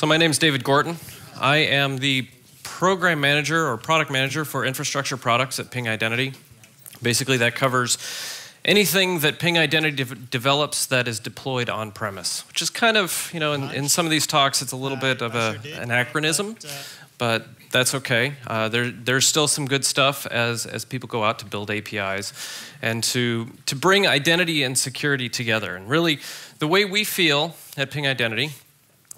So my name is David Gorton. I am the program manager or product manager for infrastructure products at Ping Identity. Basically, that covers anything that Ping Identity de develops that is deployed on premise, which is kind of, you know, in, in some of these talks, it's a little bit of a, an anachronism, but that's okay. Uh, there, there's still some good stuff as, as people go out to build APIs and to, to bring identity and security together. And really, the way we feel at Ping Identity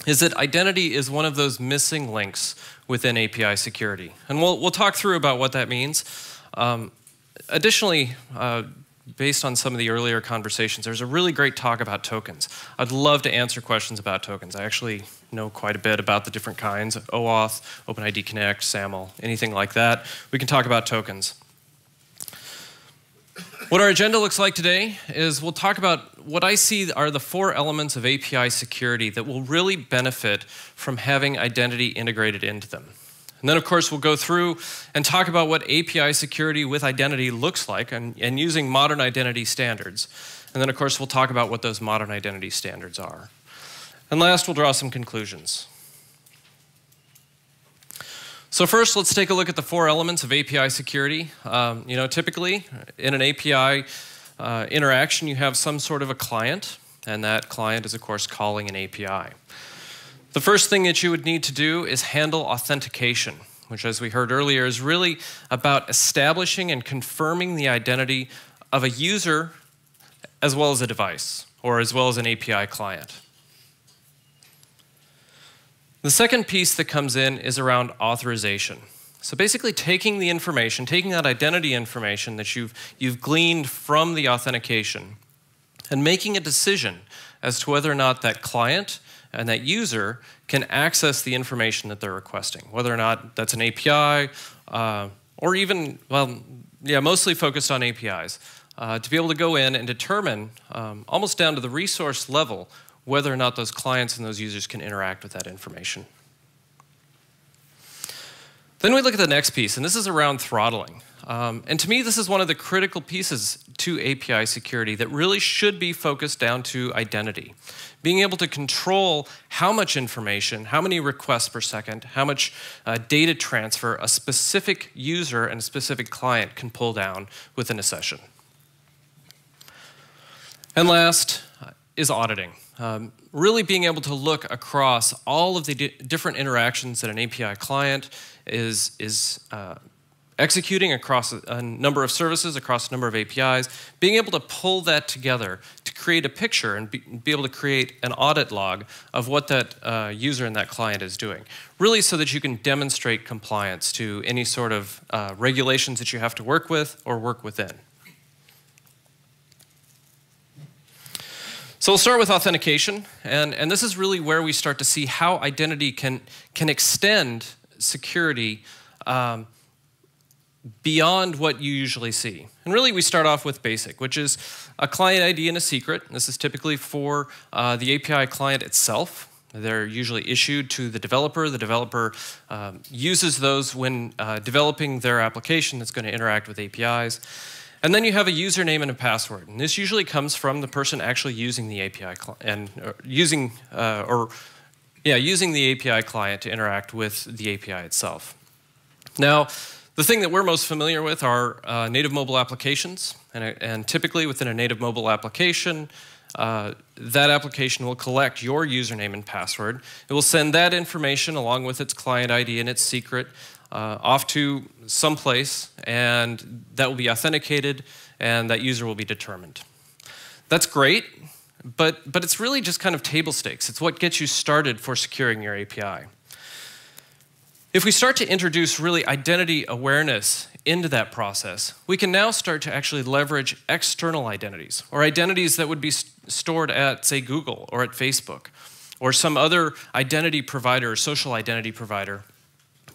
is that identity is one of those missing links within API security. And we'll, we'll talk through about what that means. Um, additionally, uh, based on some of the earlier conversations, there's a really great talk about tokens. I'd love to answer questions about tokens. I actually know quite a bit about the different kinds, OAuth, OpenID Connect, SAML, anything like that. We can talk about tokens. What our agenda looks like today is we'll talk about what I see are the four elements of API security that will really benefit from having identity integrated into them. And then, of course, we'll go through and talk about what API security with identity looks like and, and using modern identity standards. And then, of course, we'll talk about what those modern identity standards are. And last, we'll draw some conclusions. So first, let's take a look at the four elements of API security. Um, you know, typically in an API uh, interaction, you have some sort of a client, and that client is, of course, calling an API. The first thing that you would need to do is handle authentication, which, as we heard earlier, is really about establishing and confirming the identity of a user as well as a device, or as well as an API client. The second piece that comes in is around authorization. So basically taking the information, taking that identity information that you've, you've gleaned from the authentication and making a decision as to whether or not that client and that user can access the information that they're requesting, whether or not that's an API uh, or even, well, yeah, mostly focused on APIs, uh, to be able to go in and determine um, almost down to the resource level whether or not those clients and those users can interact with that information. Then we look at the next piece, and this is around throttling. Um, and to me, this is one of the critical pieces to API security that really should be focused down to identity. Being able to control how much information, how many requests per second, how much uh, data transfer a specific user and a specific client can pull down within a session. And last is auditing. Um, really being able to look across all of the di different interactions that an API client is, is uh, executing across a, a, number of services, across a number of APIs, being able to pull that together to create a picture and be, be able to create an audit log of what that uh, user and that client is doing. Really so that you can demonstrate compliance to any sort of uh, regulations that you have to work with or work within. So we'll start with authentication, and, and this is really where we start to see how identity can, can extend security um, beyond what you usually see. And really, we start off with basic, which is a client ID and a secret. This is typically for uh, the API client itself. They're usually issued to the developer. The developer um, uses those when uh, developing their application that's going to interact with APIs. And then you have a username and a password. And this usually comes from the person actually using the API and uh, using uh, or yeah, using the API client to interact with the API itself. Now, the thing that we're most familiar with are uh, native mobile applications. And, and, typically within a native mobile application, uh, that application will collect your username and password. It will send that information along with its client ID and its secret uh, off to some place, and that will be authenticated, and that user will be determined. That's great, but, but it's really just kind of table stakes. It's what gets you started for securing your API. If we start to introduce really identity awareness into that process, we can now start to actually leverage external identities, or identities that would be stored at, say, Google or at Facebook, or some other identity provider or social identity provider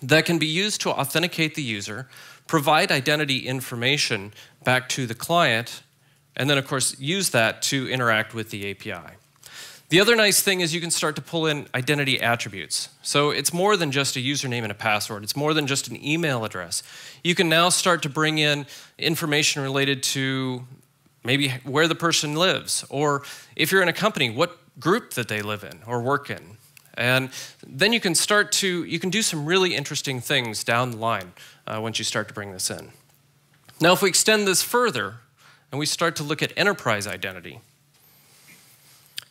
that can be used to authenticate the user, provide identity information back to the client, and then, of course, use that to interact with the API. The other nice thing is you can start to pull in identity attributes. So it's more than just a username and a password. It's more than just an email address. You can now start to bring in information related to maybe where the person lives, or if you're in a company, what group that they live in or work in. And then you can start to, you can do some really interesting things down the line uh, once you start to bring this in. Now, if we extend this further and we start to look at enterprise identity,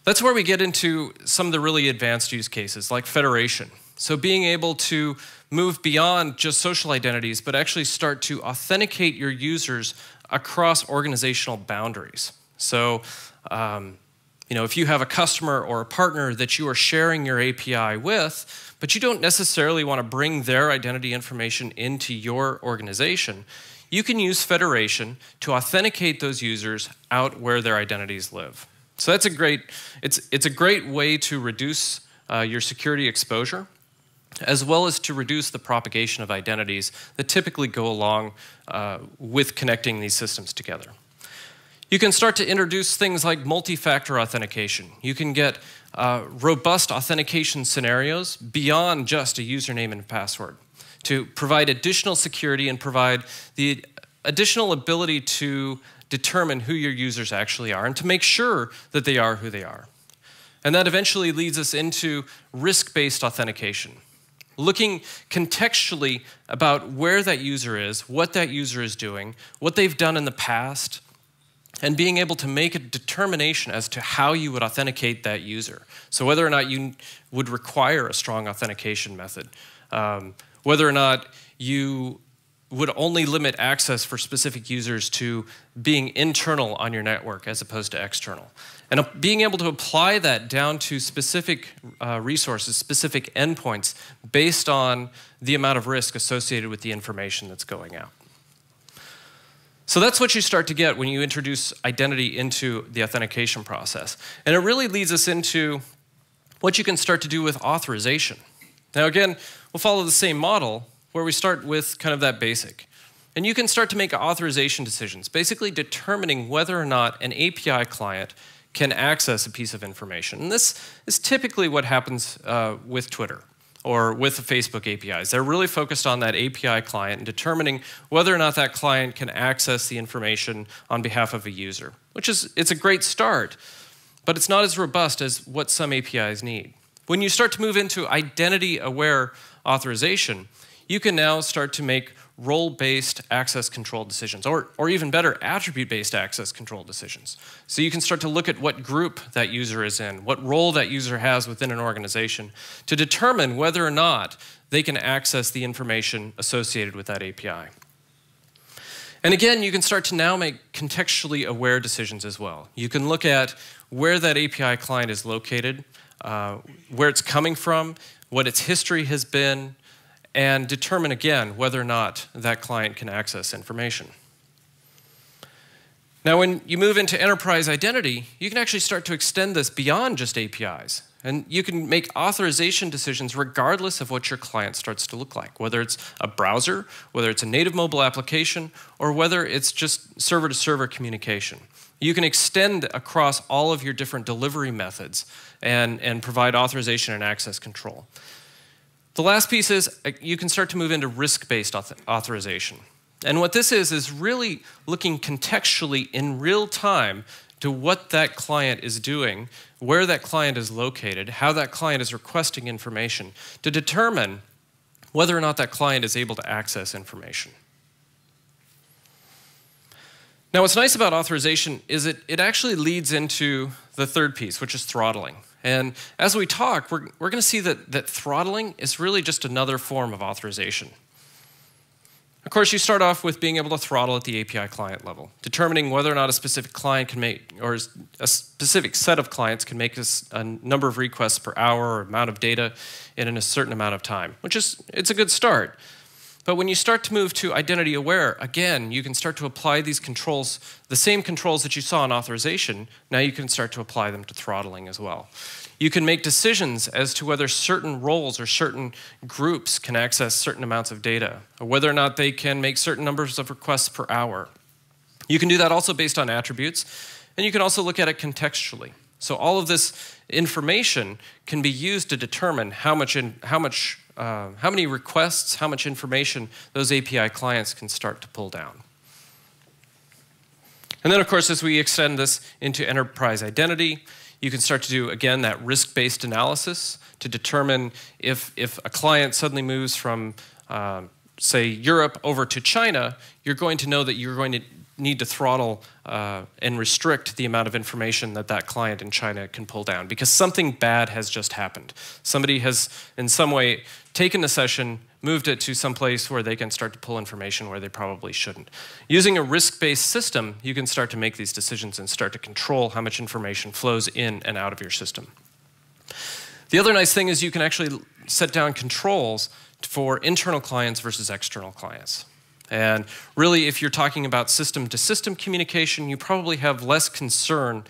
that's where we get into some of the really advanced use cases like federation. So being able to move beyond just social identities, but actually start to authenticate your users across organizational boundaries. So, um, you know, if you have a customer or a partner that you are sharing your API with, but you don't necessarily want to bring their identity information into your organization, you can use Federation to authenticate those users out where their identities live. So that's a great, it's, it's a great way to reduce uh, your security exposure as well as to reduce the propagation of identities that typically go along uh, with connecting these systems together. You can start to introduce things like multi-factor authentication. You can get uh, robust authentication scenarios beyond just a username and password to provide additional security and provide the additional ability to determine who your users actually are and to make sure that they are who they are. And that eventually leads us into risk-based authentication looking contextually about where that user is, what that user is doing, what they've done in the past, and being able to make a determination as to how you would authenticate that user. So whether or not you would require a strong authentication method, um, whether or not you would only limit access for specific users to being internal on your network as opposed to external. And uh, being able to apply that down to specific uh, resources, specific endpoints, based on the amount of risk associated with the information that's going out. So that's what you start to get when you introduce identity into the authentication process. And it really leads us into what you can start to do with authorization. Now, again, we'll follow the same model where we start with kind of that basic. And you can start to make authorization decisions, basically determining whether or not an API client can access a piece of information. And this is typically what happens uh, with Twitter or with the Facebook APIs. They're really focused on that API client and determining whether or not that client can access the information on behalf of a user, which is it's a great start, but it's not as robust as what some APIs need. When you start to move into identity aware authorization, you can now start to make role-based access control decisions, or, or even better, attribute-based access control decisions. So you can start to look at what group that user is in, what role that user has within an organization, to determine whether or not they can access the information associated with that API. And again, you can start to now make contextually aware decisions as well. You can look at where that API client is located, uh, where it's coming from, what its history has been, and determine again whether or not that client can access information. Now, when you move into enterprise identity, you can actually start to extend this beyond just APIs. And you can make authorization decisions regardless of what your client starts to look like, whether it's a browser, whether it's a native mobile application, or whether it's just server to server communication. You can extend across all of your different delivery methods and, and provide authorization and access control. The last piece is uh, you can start to move into risk-based authorization. And what this is, is really looking contextually in real time to what that client is doing, where that client is located, how that client is requesting information, to determine whether or not that client is able to access information. Now, what's nice about authorization is it, it actually leads into the third piece, which is throttling. And as we talk, we're, we're going to see that, that throttling is really just another form of authorization. Of course, you start off with being able to throttle at the API client level, determining whether or not a specific client can make, or a specific set of clients can make a number of requests per hour or amount of data in a certain amount of time, which is, it's a good start. But when you start to move to identity aware, again, you can start to apply these controls, the same controls that you saw in authorization, now you can start to apply them to throttling as well. You can make decisions as to whether certain roles or certain groups can access certain amounts of data, or whether or not they can make certain numbers of requests per hour. You can do that also based on attributes, and you can also look at it contextually. So all of this information can be used to determine how much, in, how much uh, how many requests, how much information those API clients can start to pull down. And then, of course, as we extend this into enterprise identity, You can start to do, again, that risk-based analysis to determine if, if a client suddenly moves from, um, say, Europe over to China, you're going to know that you're going to need to throttle uh, and restrict the amount of information that that client in China can pull down because something bad has just happened. Somebody has, in some way, taken the session, moved it to some place where they can start to pull information where they probably shouldn't. Using a risk-based system, you can start to make these decisions and start to control how much information flows in and out of your system. The other nice thing is you can actually set down controls for internal clients versus external clients. And really, if you're talking about system to system communication, you probably have less concern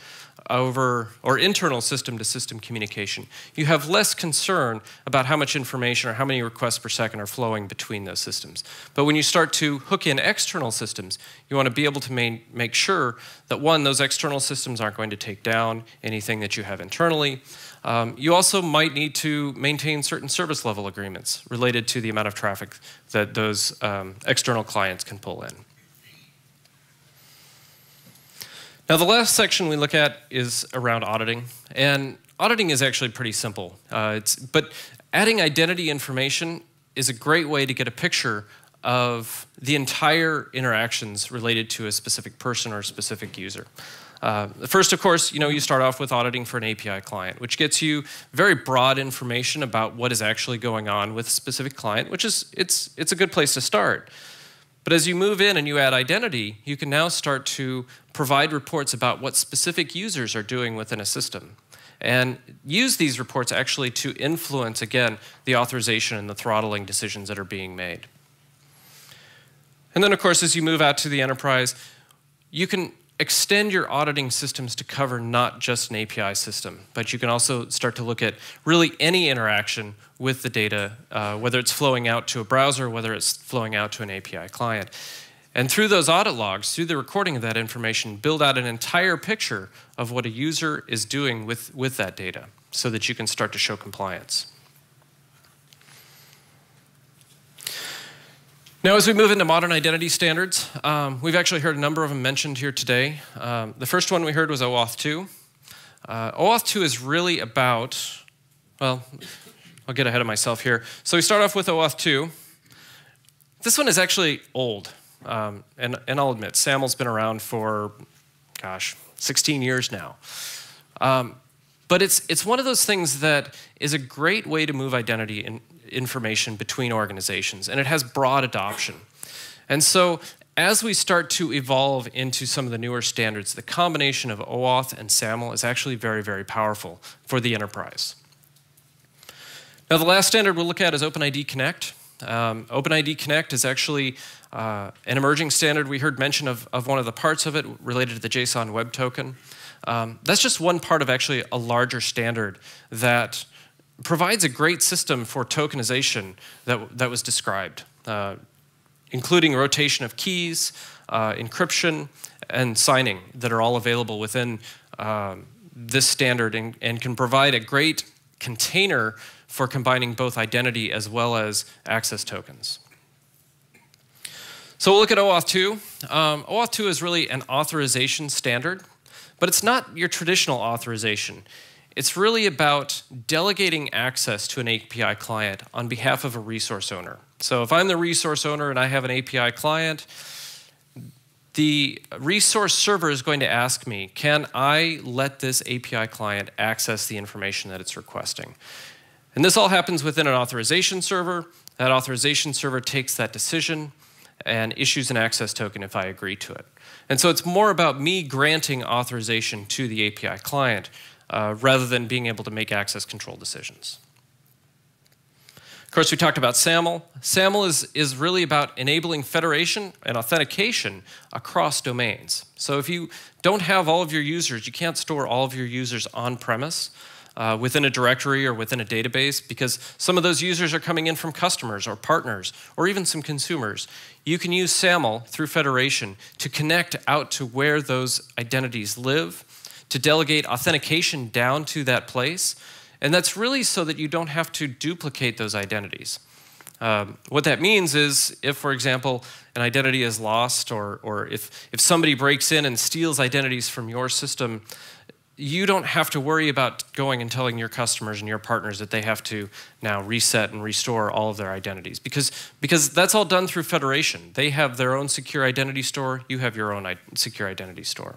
over, or internal system to system communication. You have less concern about how much information or how many requests per second are flowing between those systems. But when you start to hook in external systems, you want to be able to main, make sure that one, those external systems aren't going to take down anything that you have internally. Um, you also might need to maintain certain service level agreements related to the amount of traffic that those um, external clients can pull in. Now, the last section we look at is around auditing. And auditing is actually pretty simple. Uh, it's, but adding identity information is a great way to get a picture of the entire interactions related to a specific person or a specific user. Uh, first, of course, you know, you start off with auditing for an API client, which gets you very broad information about what is actually going on with a specific client, which is, it's, it's a good place to start. But as you move in and you add identity, you can now start to provide reports about what specific users are doing within a system. And use these reports actually to influence, again, the authorization and the throttling decisions that are being made. And then, of course, as you move out to the enterprise, you can extend your auditing systems to cover not just an API system, but you can also start to look at really any interaction with the data, uh, whether it's flowing out to a browser, whether it's flowing out to an API client. And through those audit logs, through the recording of that information, build out an entire picture of what a user is doing with, with that data so that you can start to show compliance. Now, as we move into modern identity standards, um, we've actually heard a number of them mentioned here today. Um, the first one we heard was OAuth 2. Uh, OAuth 2 is really about, well, I'll get ahead of myself here. So we start off with OAuth 2. This one is actually old. Um, and, and I'll admit, SAML's been around for, gosh, 16 years now. Um, but it's, it's one of those things that is a great way to move identity in, information between organizations, and it has broad adoption. And so as we start to evolve into some of the newer standards, the combination of OAuth and SAML is actually very, very powerful for the enterprise. Now, the last standard we'll look at is OpenID Connect. Um, OpenID Connect is actually uh, an emerging standard. We heard mention of, of one of the parts of it related to the JSON Web Token. Um, that's just one part of actually a larger standard that provides a great system for tokenization that, that was described, uh, including rotation of keys, uh, encryption, and signing that are all available within um, this standard and, and can provide a great container for combining both identity as well as access tokens. So we'll look at OAuth 2. Um, OAuth 2 is really an authorization standard, but it's not your traditional authorization. It's really about delegating access to an API client on behalf of a resource owner. So if I'm the resource owner and I have an API client, the resource server is going to ask me, can I let this API client access the information that it's requesting? And this all happens within an authorization server. That authorization server takes that decision and issues an access token if I agree to it. And so it's more about me granting authorization to the API client uh, rather than being able to make access control decisions. Of course, we talked about SAML. SAML is, is really about enabling federation and authentication across domains. So if you don't have all of your users, you can't store all of your users on premise uh, within a directory or within a database because some of those users are coming in from customers or partners or even some consumers. You can use SAML through federation to connect out to where those identities live to delegate authentication down to that place. And that's really so that you don't have to duplicate those identities. Um, what that means is if, for example, an identity is lost or, or if, if somebody breaks in and steals identities from your system, you don't have to worry about going and telling your customers and your partners that they have to now reset and restore all of their identities because, because that's all done through federation. They have their own secure identity store, you have your own secure identity store.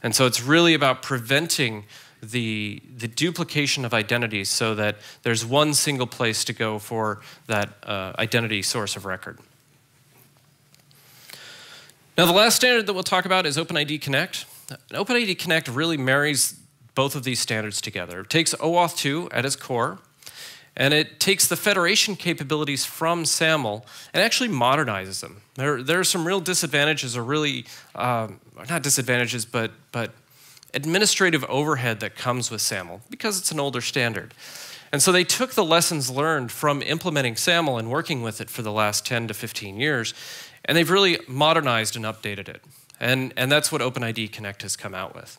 And so it's really about preventing the, the duplication of identities so that there's one single place to go for that uh, identity source of record. Now, the last standard that we'll talk about is OpenID Connect. OpenID Connect really marries both of these standards together. It takes OAuth 2 at its core, and it takes the federation capabilities from SAML and actually modernizes them. There, there are some real disadvantages, or really, um, not disadvantages, but, but administrative overhead that comes with SAML because it's an older standard. And so they took the lessons learned from implementing SAML and working with it for the last 10 to 15 years, and they've really modernized and updated it. And, and that's what OpenID Connect has come out with.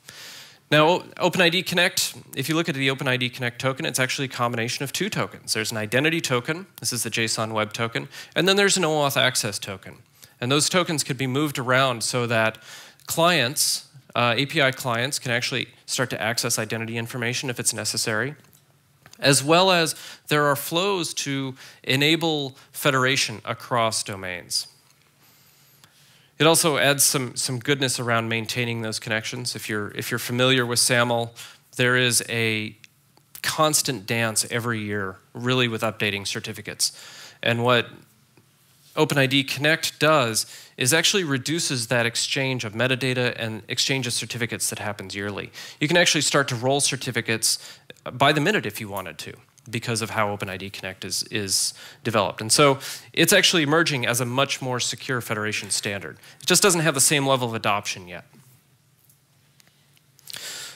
Now, OpenID Connect, if you look at the OpenID Connect token, it's actually a combination of two tokens. There's an identity token, this is the JSON web token, and then there's an OAuth access token. And those tokens could be moved around so that clients, uh, API clients, can actually start to access identity information if it's necessary, as well as there are flows to enable federation across domains. It also adds some, some goodness around maintaining those connections. If you're, if you're familiar with SAML, there is a constant dance every year, really with updating certificates. And what OpenID Connect does is actually reduces that exchange of metadata and exchange of certificates that happens yearly. You can actually start to roll certificates by the minute if you wanted to because of how OpenID Connect is, is developed. And so it's actually emerging as a much more secure federation standard. It just doesn't have the same level of adoption yet.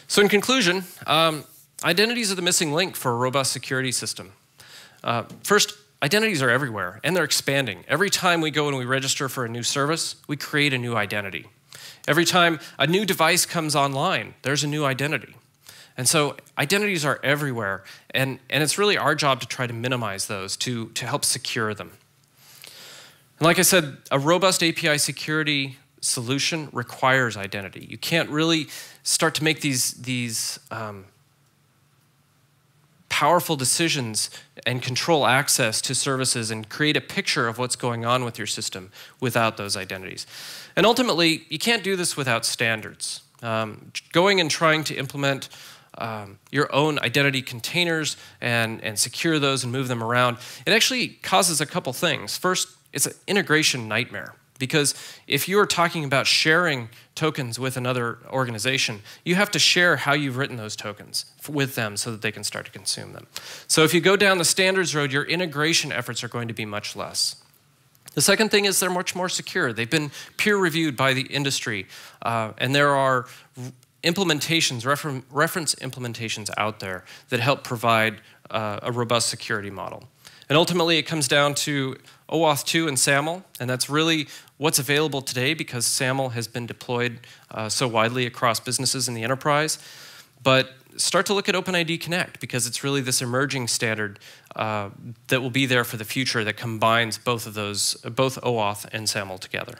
So in conclusion, um, identities are the missing link for a robust security system. Uh, first, identities are everywhere, and they're expanding. Every time we go and we register for a new service, we create a new identity. Every time a new device comes online, there's a new identity. And so identities are everywhere, and, and it's really our job to try to minimize those, to, to help secure them. And like I said, a robust API security solution requires identity. You can't really start to make these, these um, powerful decisions and control access to services and create a picture of what's going on with your system without those identities. And ultimately, you can't do this without standards. Um, going and trying to implement um, your own identity containers and, and secure those and move them around, it actually causes a couple things. First, it's an integration nightmare because if you are talking about sharing tokens with another organization, you have to share how you've written those tokens with them so that they can start to consume them. So if you go down the standards road, your integration efforts are going to be much less. The second thing is they're much more secure. They've been peer reviewed by the industry, uh, and there are implementations, refer reference implementations out there that help provide uh, a robust security model. And ultimately, it comes down to OAuth 2 and SAML, and that's really what's available today because SAML has been deployed uh, so widely across businesses in the enterprise. But start to look at OpenID Connect because it's really this emerging standard uh, that will be there for the future that combines both of those, both OAuth and SAML together.